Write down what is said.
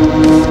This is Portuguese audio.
Música